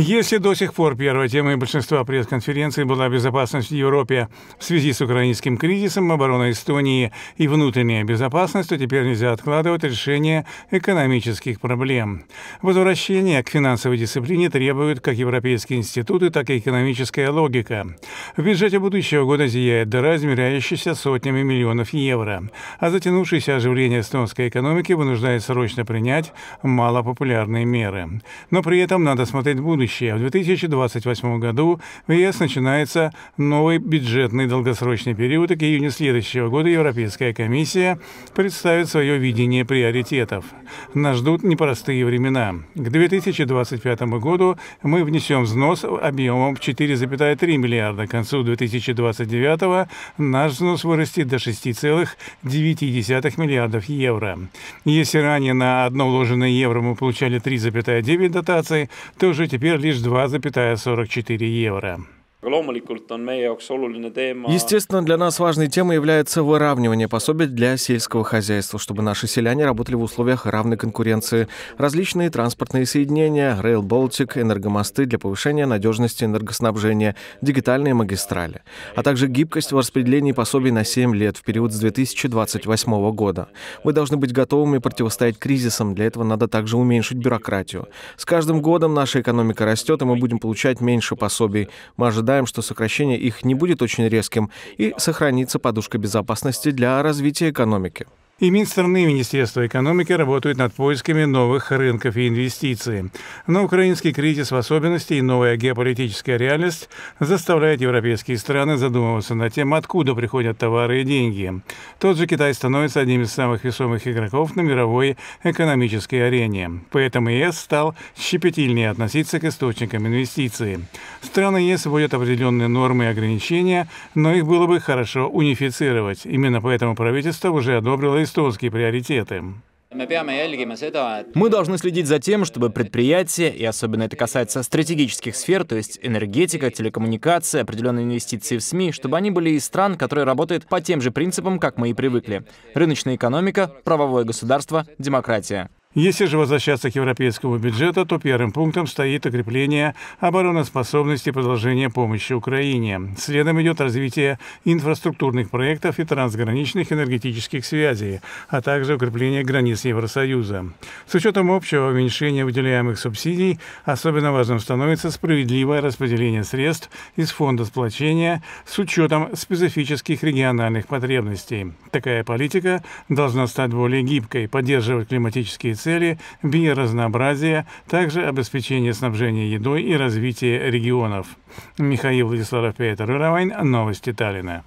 Если до сих пор первой темой большинства пресс-конференций была безопасность в Европе в связи с украинским кризисом, оборона Эстонии и внутренняя безопасность, то теперь нельзя откладывать решение экономических проблем. Возвращение к финансовой дисциплине требует как европейские институты, так и экономическая логика. В бюджете будущего года зияет дыра, измеряющаяся сотнями миллионов евро, а затянувшееся оживление эстонской экономики вынуждает срочно принять малопопулярные меры. Но при этом надо смотреть в будущее будущее. В 2028 году в ЕС начинается новый бюджетный долгосрочный период, и к июню следующего года Европейская комиссия представит свое видение приоритетов. Нас ждут непростые времена. К 2025 году мы внесем взнос объемом в 4,3 миллиарда. К концу 2029 наш взнос вырастет до 6,9 миллиардов евро. Если ранее на одно вложенное евро мы получали 3,9 дотации, то уже теперь лишь 2,44 евро. Естественно, для нас важной темой является выравнивание пособий для сельского хозяйства, чтобы наши селяне работали в условиях равной конкуренции. Различные транспортные соединения, Rail Baltic, энергомосты для повышения надежности энергоснабжения, дигитальные магистрали, а также гибкость в распределении пособий на 7 лет в период с 2028 года. Мы должны быть готовыми противостоять кризисам, для этого надо также уменьшить бюрократию. С каждым годом наша экономика растет, и мы будем получать меньше пособий. Мы ожидаем ожидаем, что сокращение их не будет очень резким и сохранится подушка безопасности для развития экономики. И Минстраны и Министерство экономики работают над поисками новых рынков и инвестиций. Но украинский кризис в особенности и новая геополитическая реальность заставляют европейские страны задумываться над тем, откуда приходят товары и деньги. Тот же Китай становится одним из самых весомых игроков на мировой экономической арене. Поэтому ЕС стал щепетильнее относиться к источникам инвестиций. Страны ЕС вводят определенные нормы и ограничения, но их было бы хорошо унифицировать. Именно поэтому правительство уже одобрило эстонские приоритеты. Мы должны следить за тем, чтобы предприятия, и особенно это касается стратегических сфер, то есть энергетика, телекоммуникация, определенные инвестиции в СМИ, чтобы они были из стран, которые работают по тем же принципам, как мы и привыкли. Рыночная экономика, правовое государство, демократия. Если же возвращаться к европейскому бюджету, то первым пунктом стоит укрепление обороноспособности и продолжение помощи Украине. Следом идет развитие инфраструктурных проектов и трансграничных энергетических связей, а также укрепление границ Евросоюза. С учетом общего уменьшения выделяемых субсидий, особенно важным становится справедливое распределение средств из фонда сплочения с учетом специфических региональных потребностей. Такая политика должна стать более гибкой, поддерживать климатические цели биоразнообразия, также обеспечение снабжения едой и развитие регионов. Михаил Владиславов, Петр Ировайн. Новости Таллина.